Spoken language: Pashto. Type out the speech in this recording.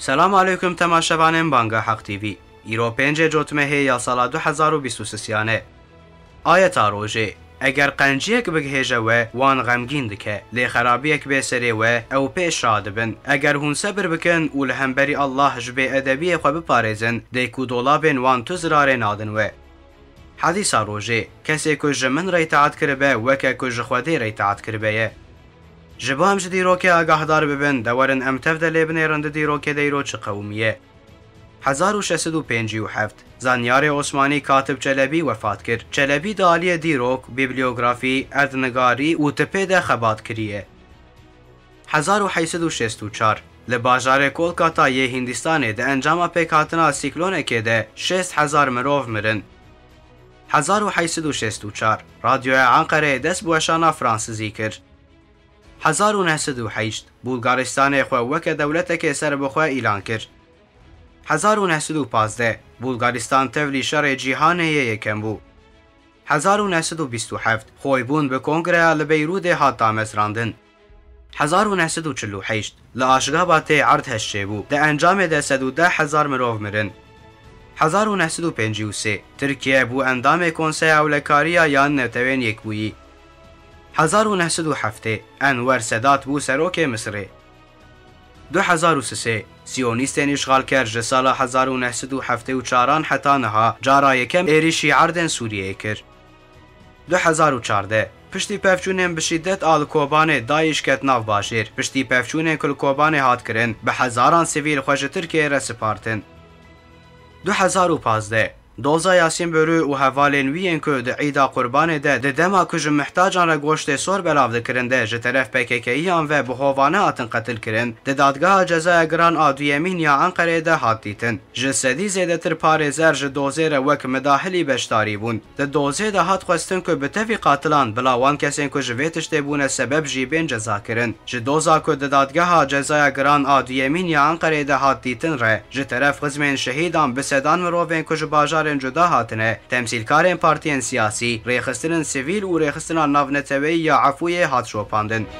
سلام علیکم تماشاوانان بانگا حق تیوی ایرو پنج جوتمه یا سالا 2023 یانه آیتا روژه اگر قنجیک بگهیجه و وان غمگین دکه لی خرابیک به سری و او پیش را دبن اگر هون صبر بکن و لهمبری الله جبه ادبی خو بپارزن دیکو دولابن وان تو زرار نادن و حدیثا روژه کسی که جمن را اطاعت کربه و که که جخواده را اطاعت کربه Ji bo hemji dîrokê agahdar bibin dewerin em tev de lêbinêrin di dîrokê dêroçi qewmiye. 1657 زانیار عثمانی کاتب چلبی وفات کرد چلبی د عالیه دیروک بیبلیوگرافی اردنگاری و تپه ده خبات کریه 1864 له بازار کولکاتا یه هندستان ده انجام پیکاتنا سیکلونه که ده 6000 مروف مرن 1864 رادیو انقره دست بوشانا فرانسیزی کرد 1908 بولغارستان خو وک دولت کې سر بخو اعلان کړ 1915 بولغارستان تولی شر جهان یکم بو 1927 خویبون به کنگره ال بیرود هاتا مسراندن 1948 ل اشغابات عرض هشه بو د انجام د 110 هزار مروف مرن 1953 ترکیه بو اندام کنسه اولکاریا یا نتوین یک بویی 1907 انور سادات بو سروک مصر 2003 سیونیستن اشغال کرد سال 1907 و چاران حتا نها جارا یکم ایریشی عردن سوریه کرد 2014 پشتی پفچونن به شدت آل کوبانه دایش کت ناو باشیر پشتی پفچونن کل کوبانه هات کرن به هزاران سویل خوش ترکیه رسپارتن 2015 Doza Yasin börü û hevalên wiyên ku di îda qurbanê de di dema ku ji mihtacan re goştê sor belav dikirinde ji teref PKK'iyan ve bu hovane hatin katil kirin, di dadgeha cezaya giran a Duyemîn ya Enqereyê de hat dîtin. Ji sedî zêdetir parêzer ji dozê re wek midahilî beşdarî bûn. Di dozê de hat xwestin ku bi tevî qatilan bila wan kesên ku ji vê tiştê bûne sebeb ceza kirin. Ji doza ku di dadgeha cezaya giran a Duyemîn ya Enqereyê de hat dîtin re, ji teref xizmên şehîdan bi sedan ku ji ժդահատն է Temsilkaren partiyen siyasi, rexistin sivil û rexistina navneteveyî ya Efûyê hat şopandin.